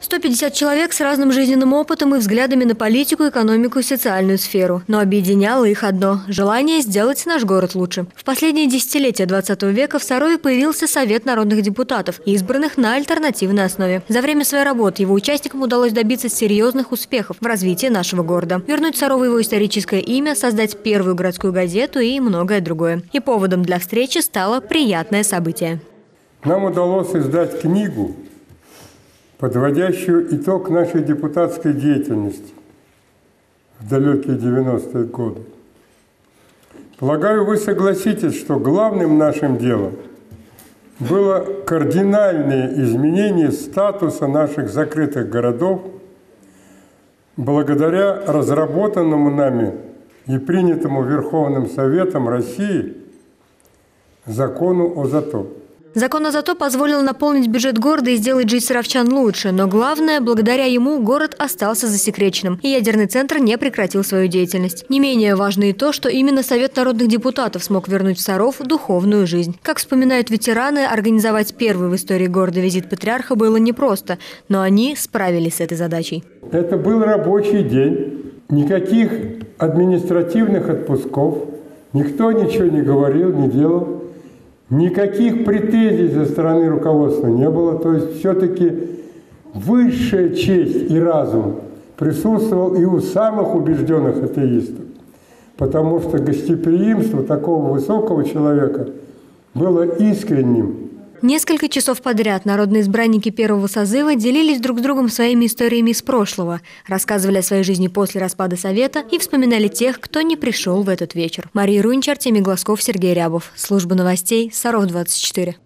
150 человек с разным жизненным опытом и взглядами на политику, экономику и социальную сферу. Но объединяло их одно – желание сделать наш город лучше. В последние десятилетия 20 века в Сарове появился Совет народных депутатов, избранных на альтернативной основе. За время своей работы его участникам удалось добиться серьезных успехов в развитии нашего города. Вернуть Сарову его историческое имя, создать первую городскую газету и многое другое. И поводом для встречи стало приятное событие. Нам удалось издать книгу подводящую итог нашей депутатской деятельности в далекие 90-е годы. Полагаю, вы согласитесь, что главным нашим делом было кардинальное изменение статуса наших закрытых городов благодаря разработанному нами и принятому Верховным Советом России закону о ЗАТО. Закон о ЗАТО позволил наполнить бюджет города и сделать жизнь саровчан лучше, но главное, благодаря ему город остался засекреченным, и ядерный центр не прекратил свою деятельность. Не менее важно и то, что именно Совет народных депутатов смог вернуть в Саров духовную жизнь. Как вспоминают ветераны, организовать первый в истории города визит патриарха было непросто, но они справились с этой задачей. Это был рабочий день, никаких административных отпусков, никто ничего не говорил, не делал. Никаких претензий со стороны руководства не было. То есть все-таки высшая честь и разум присутствовал и у самых убежденных атеистов. Потому что гостеприимство такого высокого человека было искренним, Несколько часов подряд народные избранники первого созыва делились друг с другом своими историями из прошлого, рассказывали о своей жизни после распада Совета и вспоминали тех, кто не пришел в этот вечер. Мария Рунчар, Теми Глазков, Сергей Рябов. Служба новостей, Саров 24.